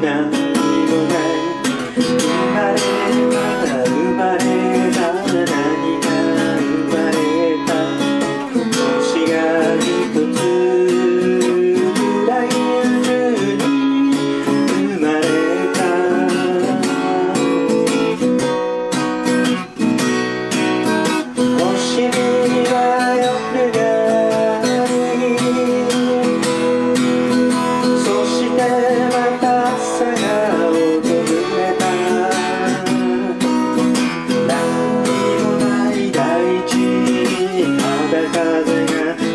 down Cause advertising.